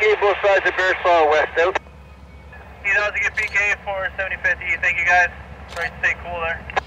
PK both sides of Bearspaw west out. He's out to get PK for Thank you guys. Try to stay cool there.